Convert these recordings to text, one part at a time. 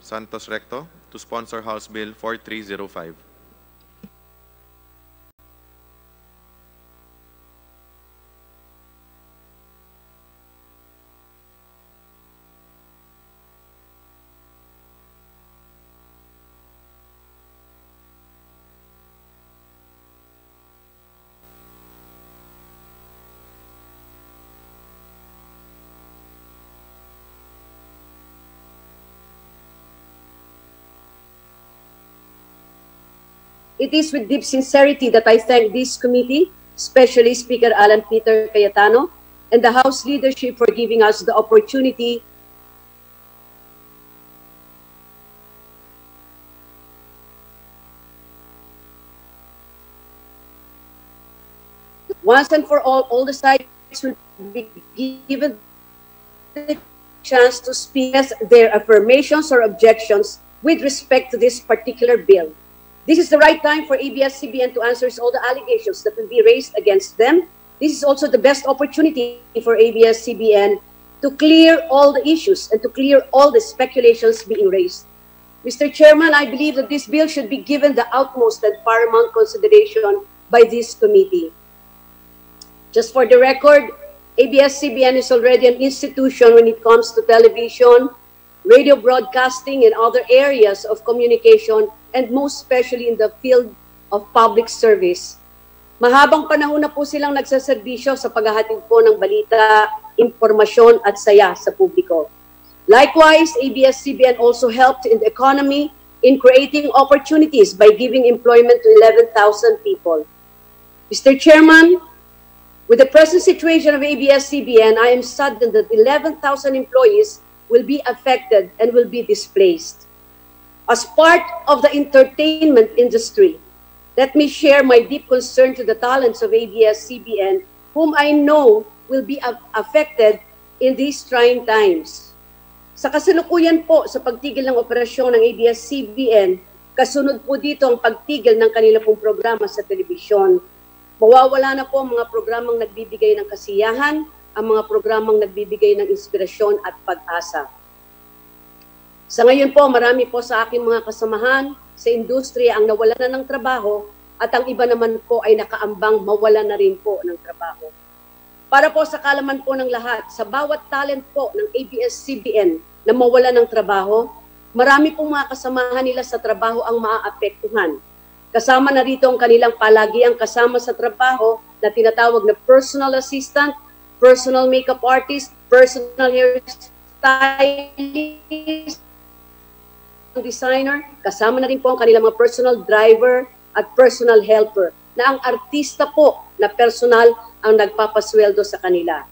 Santos Recto to sponsor House Bill 4305. It is with deep sincerity that I thank this committee, especially Speaker Alan Peter Cayetano, and the House leadership for giving us the opportunity once and for all, all the sides will be given the chance to speak as their affirmations or objections with respect to this particular bill. This is the right time for ABS-CBN to answer all the allegations that will be raised against them. This is also the best opportunity for ABS-CBN to clear all the issues and to clear all the speculations being raised. Mr. Chairman, I believe that this bill should be given the utmost and paramount consideration by this committee. Just for the record, ABS-CBN is already an institution when it comes to television, radio broadcasting, and other areas of communication, and most especially in the field of public service. Mahabang panahon na po silang nagsaserbisyo sa paghahatid po ng balita, impormasyon at saya sa publiko. Likewise, ABS-CBN also helped in the economy in creating opportunities by giving employment to 11,000 people. Mr. Chairman, with the present situation of ABS-CBN, I am saddened that 11,000 employees will be affected and will be displaced. As part of the entertainment industry, let me share my deep concern to the talents of ABS-CBN, whom I know will be affected in these trying times. Sa kasalukuyan po sa pagtigil ng operasyon ng ABS-CBN, kasunod po dito ang pagtigil ng kanila pong programa sa telebisyon. Mawawala na po ang mga programang nagbibigay ng kasiyahan, ang mga programang nagbibigay ng inspirasyon at pag-asa. Sa ngayon po, marami po sa aking mga kasamahan sa industriya ang nawalan na ng trabaho at ang iba naman po ay nakaambang mawala na rin po ng trabaho. Para po sa kalaman po ng lahat, sa bawat talent po ng ABS-CBN na mawala ng trabaho, marami pong mga kasamahan nila sa trabaho ang maaapektuhan. Kasama na rito ang kanilang palagiang kasama sa trabaho na tinatawag na personal assistant, personal makeup artist, personal hairstylist, designer, kasama na rin po ang kanilang mga personal driver at personal helper na ang artista po na personal ang nagpapasweldo sa kanila.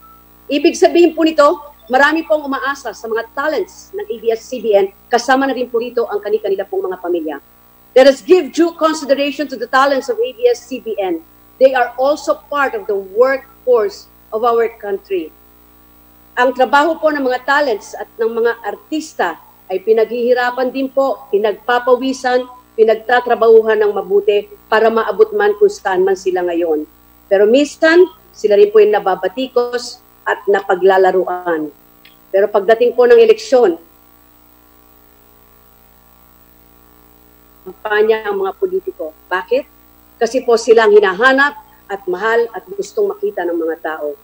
Ibig sabihin po nito, marami pong umaasa sa mga talents ng ABS-CBN, kasama na rin po rito ang kanilang pong mga pamilya. Let us give due consideration to the talents of ABS-CBN. They are also part of the workforce of our country. Ang trabaho po ng mga talents at ng mga artista ay pinaghihirapan din po, pinagpapawisan, pinagtatrabahuhan ng mabuti para maabot man kung saan man sila ngayon. Pero minsan, sila rin po yung nababatikos at napaglalaruan. Pero pagdating po ng eleksyon, kampanya ang mga politiko. Bakit? Kasi po silang hinahanap at mahal at gustong makita ng mga tao.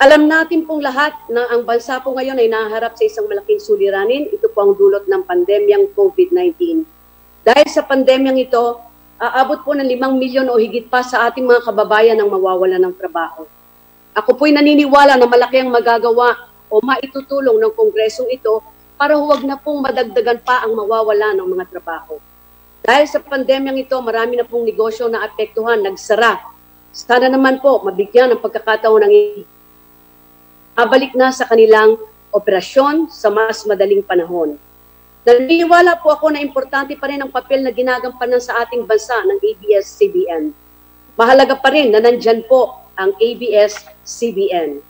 Alam natin pong lahat na ang bansa po ngayon ay naharap sa isang malaking suliranin. Ito po ang dulot ng pandemyang COVID-19. Dahil sa pandemyang ito, aabot po ng 5 milyon o higit pa sa ating mga kababayan ang mawawala ng trabaho. Ako po'y naniniwala na malaki ang magagawa o maitutulong ng kongresong ito para huwag na pong madagdagan pa ang mawawala ng mga trabaho. Dahil sa pandemyang ito, marami na pong negosyo na apektuhan, nagsara. Sana naman po mabigyan ng pagkakataon ng mabalik na sa kanilang operasyon sa mas madaling panahon. Naniniwala po ako na importante pa rin ang papel na ginagampanan sa ating bansa ng ABS-CBN. Mahalaga pa rin na nandyan po ang ABS-CBN.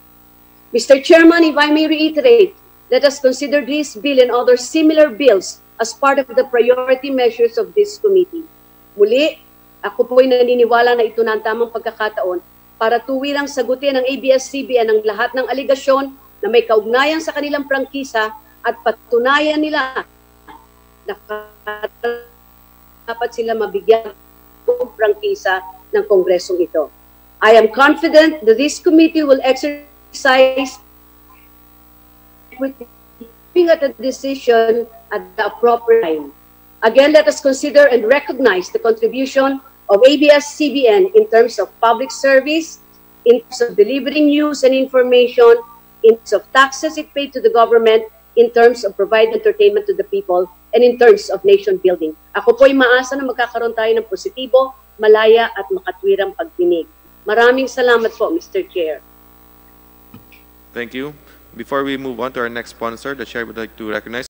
Mr. Chairman, if I may reiterate, let us consider this bill and other similar bills as part of the priority measures of this committee. Muli, ako po ay naniniwala na ito na ang tamang pagkakataon para tuwirang sagutin ng ABS-CBN ang lahat ng aligasyon na may kaugnayan sa kanilang prangkisa at patunayan nila na dapat sila mabigyan ng prangkisa ng kongresong ito. I am confident that this committee will exercise equity at a decision at the appropriate time. Again, let us consider and recognize the contribution of ABS-CBN in terms of public service, in terms of delivering news and information, in terms of taxes it paid to the government, in terms of providing entertainment to the people, and in terms of nation building. Ako po'y maasa na magkakaroon tayo ng positibo, malaya at makatwirang pagdinig. Maraming salamat po, Mr. Chair. Thank you. Before we move on to our next sponsor, the chair would like to recognize